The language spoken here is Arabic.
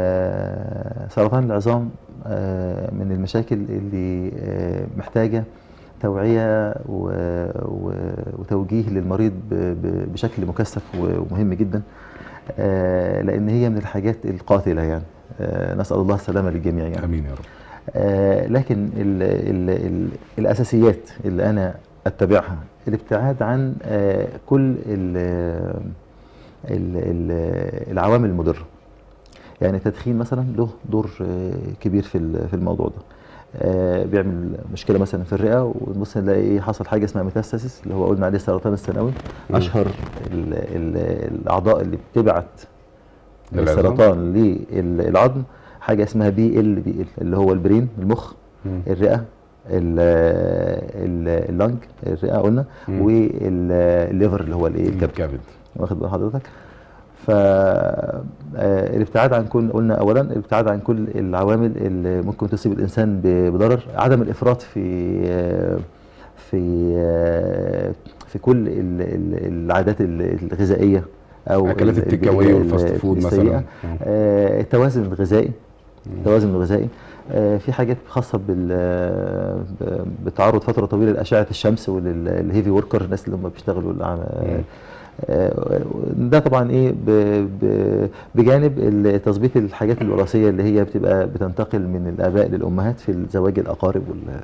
آه، سرطان العظام آه، من المشاكل اللي آه، محتاجة توعية وتوجيه للمريض بشكل مكثف ومهم جدا لأن هي من الحاجات القاتلة يعني. نسأل الله السلامة للجميع يعني. آمين يا رب. لكن ال ال ال الأساسيات اللي أنا أتبعها الابتعاد عن كل ال ال ال العوامل المضرة. يعني التدخين مثلا له دور آه، كبير في في الموضوع ده آه، بيعمل مشكلة مثلا في الرئة ونبص نلاقي إيه حصل حاجة اسمها metastasis اللي هو قلنا عليه السرطان الثانوي. أشهر ال ال الأعضاء اللي بتبعت؟ السرطان للعظم حاجة اسمها BLBL اللي هو ال brain المخ. الرئة ال- ال- ال lung الرئة قلنا. وال liver اللي هو الإيه الكبد واخد بال حضرتك فالابتعاد عن كل قلنا اولا الابتعاد عن كل العوامل اللي ممكن تصيب الإنسان بضرر عدم الإفراط في آه، في آه، في كل ال- ال- العادات ال- الغذائية أو أكلات ال- ال take away ال- وال fast food. مثلا. آه، التوازن الغذائي التوازن الغذائي آه، في حاجات خاصة بال بتعرض فترة طويلة لأشعة الشمس وللهيفي وركر الناس اللي هم بيشتغلوا. آه، ده طبعا إيه بجانب تظبيط الحاجات الوراثية اللي هي بتبقى بتنتقل من الآباء للأمهات في الزواج الأقارب والكلام